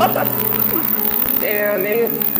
Damn, nigga.